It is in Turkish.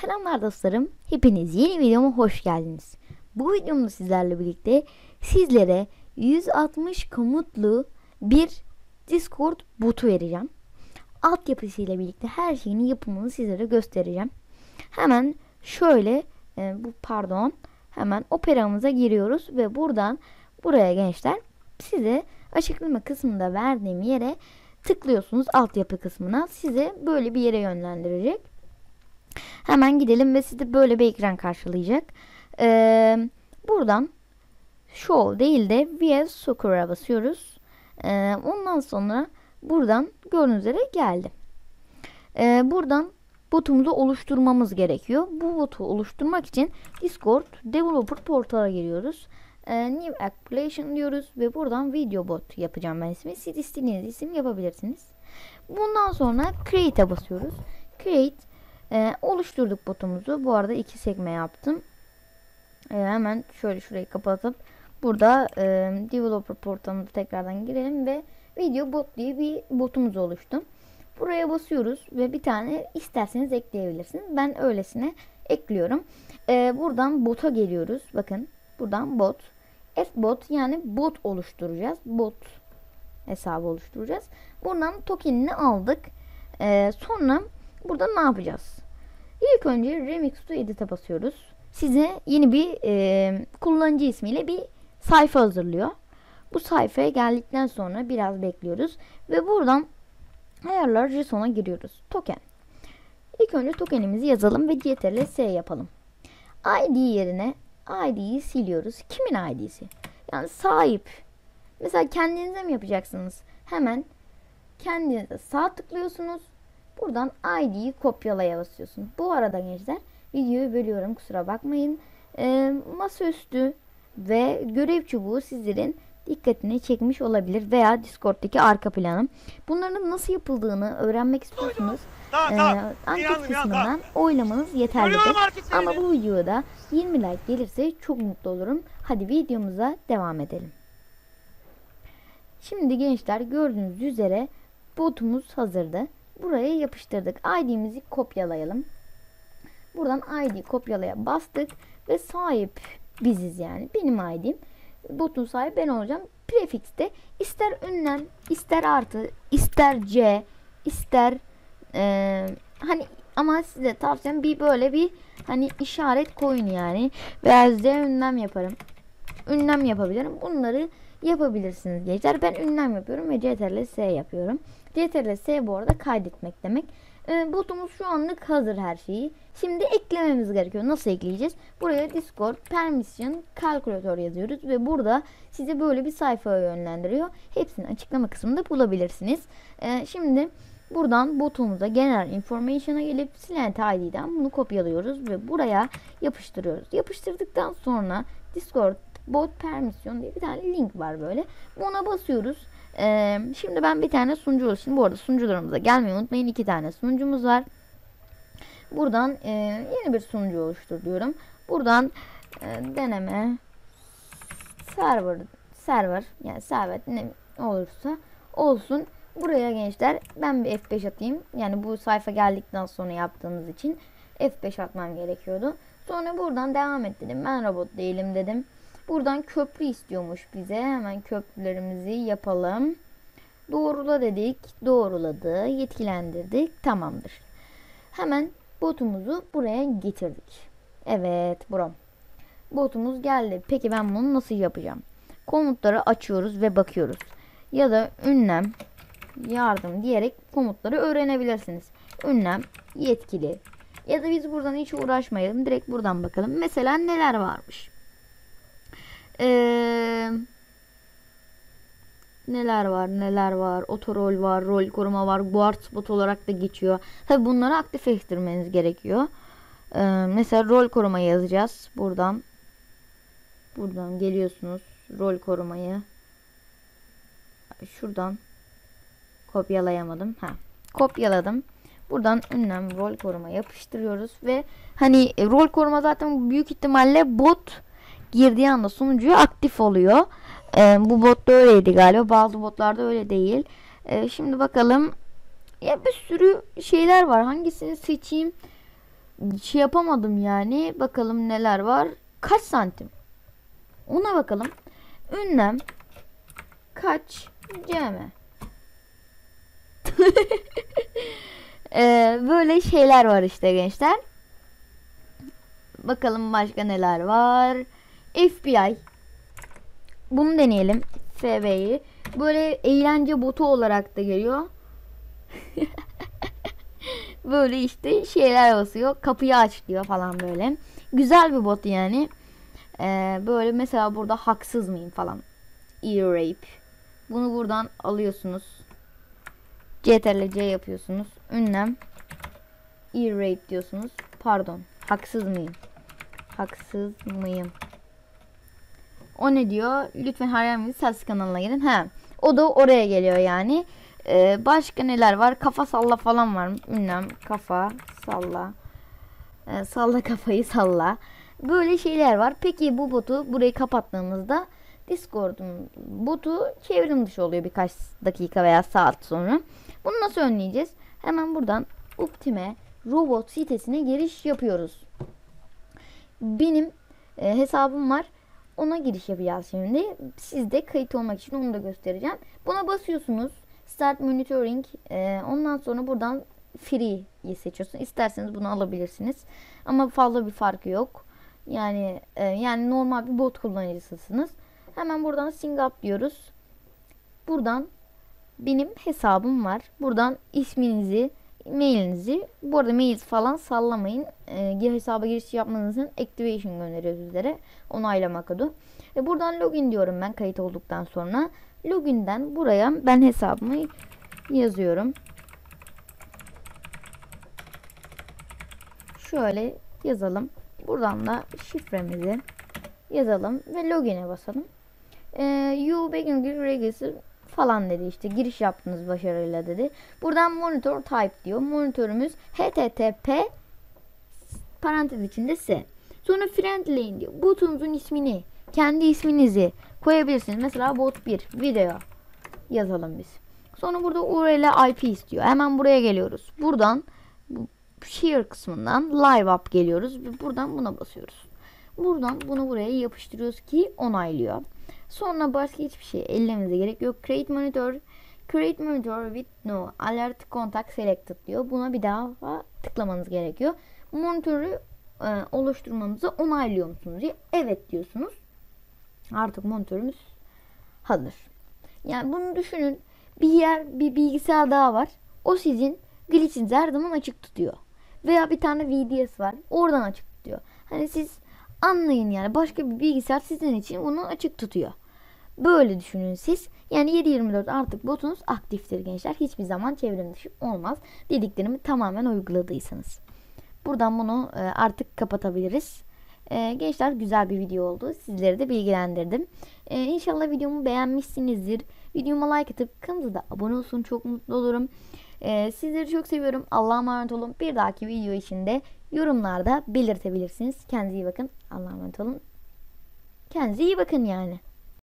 Selamlar dostlarım. Hepiniz yeni videoma hoş geldiniz. Bu videomda sizlerle birlikte sizlere 160 komutlu bir Discord botu vereceğim. Altyapısıyla birlikte her şeyin yapımını sizlere göstereceğim. Hemen şöyle e, bu pardon hemen operamıza giriyoruz ve buradan buraya gençler size açıklama kısmında verdiğim yere tıklıyorsunuz altyapı kısmına. Size böyle bir yere yönlendirecek. Hemen gidelim ve sizi böyle bir ekran karşılayacak. Ee, buradan Show değil de VS Soccer'a basıyoruz. Ee, ondan sonra buradan gördüğünüz üzere geldi. Ee, buradan botumuzu oluşturmamız gerekiyor. Bu botu oluşturmak için Discord Developer Portal'a giriyoruz. Ee, New Application diyoruz ve buradan Video Bot yapacağım ben ismi. Siz istediğiniz isim yapabilirsiniz. Bundan sonra Create'e basıyoruz. Create e, oluşturduk botumuzu. Bu arada iki sekme yaptım. E, hemen şöyle şurayı kapatıp burada e, developer portalına tekrardan girelim ve video bot diye bir botumuz oluştu. Buraya basıyoruz ve bir tane isterseniz ekleyebilirsiniz. Ben öylesine ekliyorum. E, buradan bota geliyoruz. Bakın buradan bot. F-bot yani bot oluşturacağız. Bot hesabı oluşturacağız. Buradan tokenini aldık. E, sonra burada ne yapacağız? İlk önce Remix to Edit'e basıyoruz. Size yeni bir e, kullanıcı ismiyle bir sayfa hazırlıyor. Bu sayfaya geldikten sonra biraz bekliyoruz. Ve buradan ayarlar JSON'a giriyoruz. Token. İlk önce tokenimizi yazalım ve CTRL S yapalım. ID yerine ID'yi siliyoruz. Kimin ID'si? Yani sahip. Mesela kendinize mi yapacaksınız? Hemen kendinize sağ tıklıyorsunuz Buradan ID'yi kopyalaya basıyorsun. Bu arada gençler videoyu bölüyorum kusura bakmayın. E, masaüstü ve görev çubuğu sizlerin dikkatini çekmiş olabilir veya Discord'daki arka planım. Bunların nasıl yapıldığını öğrenmek istiyorsunuz. Tamam, Ee, tamam. anket inandım, kısmından tamam. oylamanız yeterlidir. Ama bu videoda 20 like gelirse çok mutlu olurum. Hadi videomuza devam edelim. Şimdi gençler gördüğünüz üzere botumuz hazırdı buraya yapıştırdık. ID'mizi kopyalayalım. Buradan ID kopyalaya bastık ve sahip biziz yani. Benim ID'm. Botun sahibi ben olacağım. Prefix'te ister ünlem, ister artı, ister C, ister e, hani ama size tavsiyem bir böyle bir hani işaret koyun yani. Veya Z ünlem yaparım. Ünlem yapabilirim. Bunları yapabilirsiniz gençler. Ben ünlem yapıyorum ve CTRL S yapıyorum. CTRL bu arada kaydetmek demek. E, botumuz şu anlık hazır her şeyi. Şimdi eklememiz gerekiyor. Nasıl ekleyeceğiz? Buraya Discord Permission Calculator yazıyoruz ve burada size böyle bir sayfaya yönlendiriyor. Hepsini açıklama kısmında bulabilirsiniz. E, şimdi buradan botumuza General Information'a gelip Silent ID'den bunu kopyalıyoruz ve buraya yapıştırıyoruz. Yapıştırdıktan sonra Discord Bot Permission diye bir tane link var böyle. Buna basıyoruz. Ee, şimdi ben bir tane sunucu oluşturdum. Bu arada sunucularımıza gelmeyi unutmayın. iki tane sunucumuz var. Buradan e, yeni bir sunucu oluştur diyorum. Buradan e, deneme server server yani server ne olursa olsun. Buraya gençler ben bir F5 atayım. Yani bu sayfa geldikten sonra yaptığımız için F5 atmam gerekiyordu. Sonra buradan devam et dedim. Ben robot değilim dedim. Buradan köprü istiyormuş bize. Hemen köprülerimizi yapalım. Doğrula dedik. Doğruladı. Yetkilendirdik. Tamamdır. Hemen botumuzu buraya getirdik. Evet brom. Botumuz geldi. Peki ben bunu nasıl yapacağım? Komutları açıyoruz ve bakıyoruz. Ya da ünlem yardım diyerek komutları öğrenebilirsiniz. Ünlem yetkili. Ya da biz buradan hiç uğraşmayalım. Direkt buradan bakalım. Mesela neler varmış. Ee, neler var neler var? Otorol var rol koruma var guard spot olarak da geçiyor. Tabi bunları aktif ettirmeniz gerekiyor. Ee, mesela rol koruma yazacağız buradan. Buradan geliyorsunuz rol korumayı. Şuradan kopyalayamadım. Ha kopyaladım. Buradan ünlem rol koruma yapıştırıyoruz ve hani rol koruma zaten büyük ihtimalle bot girdiği anda sunucuya aktif oluyor. Ee, bu botta öyleydi galiba. Bazı botlarda öyle değil. Ee, şimdi bakalım. Ya bir sürü şeyler var. Hangisini seçeyim? şey yapamadım yani. Bakalım neler var. Kaç santim? Ona bakalım. Ünlem kaç cm? Ee, böyle şeyler var işte gençler. Bakalım başka neler var. FBI. Bunu deneyelim. FB'yi. Böyle eğlence botu olarak da geliyor. böyle işte şeyler basıyor. Kapıyı aç diyor falan böyle. Güzel bir bot yani. Ee, böyle mesela burada haksız mıyım falan. Ear rape. Bunu buradan alıyorsunuz. CTRL C yapıyorsunuz. Ünlem. Ear rape diyorsunuz. Pardon. Haksız mıyım? Haksız mıyım? O ne diyor? Lütfen Harem Ses kanalına girin. He. O da oraya geliyor yani. Ee, başka neler var? Kafa salla falan var. Ünlem. Kafa salla. Ee, salla kafayı salla. Böyle şeyler var. Peki bu botu burayı kapattığımızda Discord'un botu çevrim dışı oluyor birkaç dakika veya saat sonra. Bunu nasıl önleyeceğiz? Hemen buradan Optime robot sitesine giriş yapıyoruz. Benim e, hesabım var. Ona giriş yapacağız şimdi. Siz de kayıt olmak için onu da göstereceğim. Buna basıyorsunuz. Start Monitoring. E, ondan sonra buradan Free'yi seçiyorsunuz. İsterseniz bunu alabilirsiniz. Ama fazla bir farkı yok. Yani e, yani normal bir bot kullanıcısısınız. Hemen buradan Sing Up diyoruz. Buradan benim hesabım var. Buradan isminizi, mailinizi, bu arada mail falan sallamayın. E, hesaba giriş yapmanızın activation gönderiyor sizlere. Onaylama kodu. E, buradan login diyorum ben kayıt olduktan sonra. Login'den buraya ben hesabımı yazıyorum. Şöyle yazalım. Buradan da şifremizi yazalım ve login'e basalım. Ee, you begin register falan dedi işte giriş yaptınız başarıyla dedi. Buradan monitor type diyor. Monitörümüz http parantez içinde s. Sonra friendly diyor. Botunuzun ismini, kendi isminizi koyabilirsiniz. Mesela bot 1 video yazalım biz. Sonra burada URL IP istiyor. Hemen buraya geliyoruz. Buradan share kısmından live up geliyoruz buradan buna basıyoruz. Buradan bunu buraya yapıştırıyoruz ki onaylıyor. Sonra başka hiçbir şey ellememize gerek yok. Create monitor Create monitor with no alert contact selected diyor. Buna bir daha tıklamanız gerekiyor. Monitörü e, oluşturmamızı onaylıyor musunuz diye evet diyorsunuz. Artık monitörümüz hazır. Yani bunu düşünün. Bir yer, bir bilgisayar daha var. O sizin glitch'inizi her zaman açık tutuyor. Veya bir tane VDS var. Oradan açık tutuyor. Hani siz anlayın yani başka bir bilgisayar sizin için bunu açık tutuyor. Böyle düşünün siz. Yani 7.24 artık botunuz aktiftir gençler. Hiçbir zaman çevrim dışı olmaz. Dediklerimi tamamen uyguladıysanız. Buradan bunu e, artık kapatabiliriz. Ee, gençler güzel bir video oldu. Sizleri de bilgilendirdim. Ee, inşallah videomu beğenmişsinizdir. Videoma like atıp kanalımıza da abone olsun. Çok mutlu olurum. Ee, sizleri çok seviyorum. Allah'a emanet olun. Bir dahaki video için de yorumlarda belirtebilirsiniz. Kendinize iyi bakın. Allah'a emanet olun. Kendinize iyi bakın yani.